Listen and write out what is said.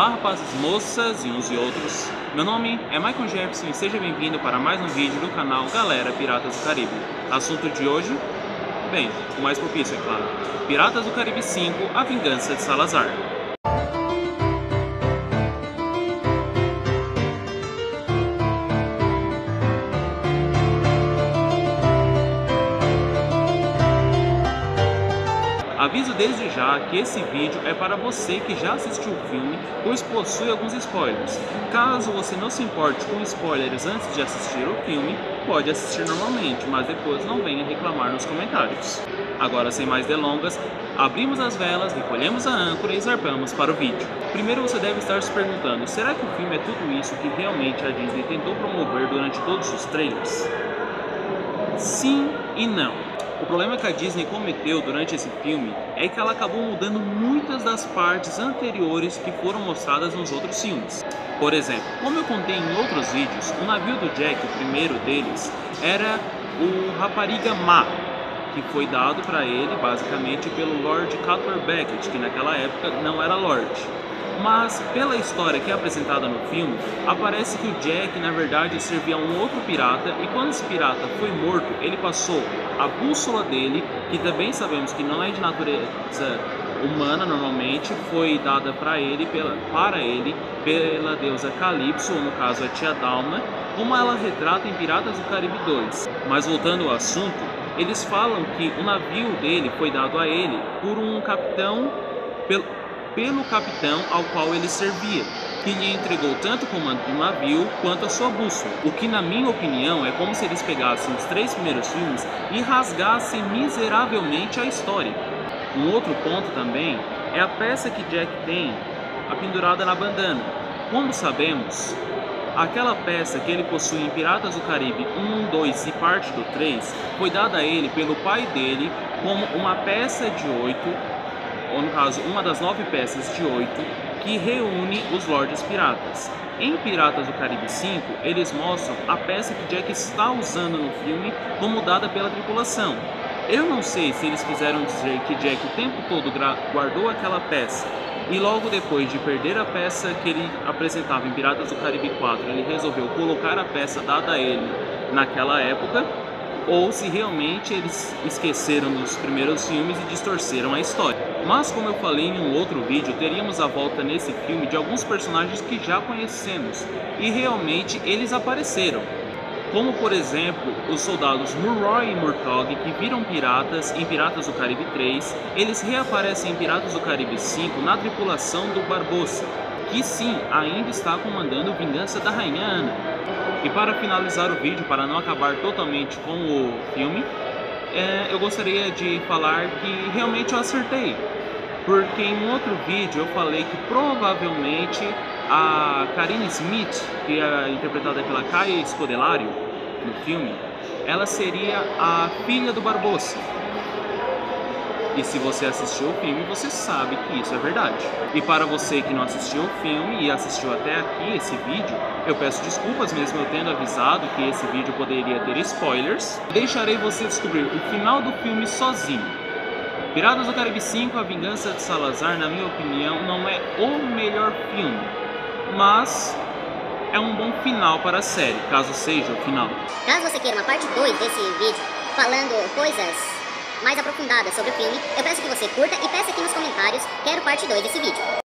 Olá rapazes, moças e uns e outros. Meu nome é Michael Jefferson e seja bem-vindo para mais um vídeo do canal Galera Piratas do Caribe. Assunto de hoje? Bem, o mais propício, é claro. Piratas do Caribe 5, A Vingança de Salazar. Aviso desde já que esse vídeo é para você que já assistiu o filme, pois possui alguns spoilers. Caso você não se importe com spoilers antes de assistir o filme, pode assistir normalmente, mas depois não venha reclamar nos comentários. Agora, sem mais delongas, abrimos as velas, recolhemos a âncora e zarpamos para o vídeo. Primeiro você deve estar se perguntando, será que o filme é tudo isso que realmente a Disney tentou promover durante todos os trailers? Sim e não. O problema que a Disney cometeu durante esse filme é que ela acabou mudando muitas das partes anteriores que foram mostradas nos outros filmes. Por exemplo, como eu contei em outros vídeos, o navio do Jack, o primeiro deles, era o Rapariga Ma, que foi dado para ele basicamente pelo Lord Cutler Beckett, que naquela época não era Lord. Mas pela história que é apresentada no filme, aparece que o Jack na verdade servia a um outro pirata e quando esse pirata foi morto, ele passou a bússola dele, que também sabemos que não é de natureza humana normalmente, foi dada para ele pela, para ele pela deusa Calypso, ou no caso a tia Dalma, como ela retrata em Piratas do Caribe 2. Mas voltando ao assunto, eles falam que o navio dele foi dado a ele por um capitão pelo pelo capitão ao qual ele servia, que lhe entregou tanto o comando do navio quanto a sua bússola. O que, na minha opinião, é como se eles pegassem os três primeiros filmes e rasgassem miseravelmente a história. Um outro ponto também é a peça que Jack tem pendurada na bandana. Como sabemos, aquela peça que ele possui em Piratas do Caribe 1, 2 e parte do 3 foi dada a ele pelo pai dele como uma peça de oito ou no caso, uma das nove peças de oito que reúne os Lordes Piratas. Em Piratas do Caribe 5, eles mostram a peça que Jack está usando no filme como dada pela tripulação. Eu não sei se eles quiseram dizer que Jack o tempo todo guardou aquela peça e logo depois de perder a peça que ele apresentava em Piratas do Caribe 4, ele resolveu colocar a peça dada a ele naquela época, ou se realmente eles esqueceram dos primeiros filmes e distorceram a história. Mas como eu falei em um outro vídeo, teríamos a volta nesse filme de alguns personagens que já conhecemos e realmente eles apareceram. Como por exemplo, os soldados Murroy e Murtog que viram piratas em Piratas do Caribe 3, eles reaparecem em Piratas do Caribe 5 na tripulação do Barbossa, que sim, ainda está comandando Vingança da Rainha Ana. E para finalizar o vídeo, para não acabar totalmente com o filme, é, eu gostaria de falar que realmente eu acertei. Porque em outro vídeo eu falei que provavelmente a Karine Smith, que é interpretada pela Caia Scodelario no filme, ela seria a filha do Barbosa. E se você assistiu o filme, você sabe que isso é verdade. E para você que não assistiu o filme e assistiu até aqui esse vídeo, eu peço desculpas mesmo eu tendo avisado que esse vídeo poderia ter spoilers. Deixarei você descobrir o final do filme sozinho. Piratas do Caribe 5, A Vingança de Salazar, na minha opinião, não é o melhor filme, mas é um bom final para a série, caso seja o final. Caso você queira uma parte 2 desse vídeo, falando coisas mais aprofundadas sobre o filme, eu peço que você curta e peça aqui nos comentários, quero parte 2 desse vídeo.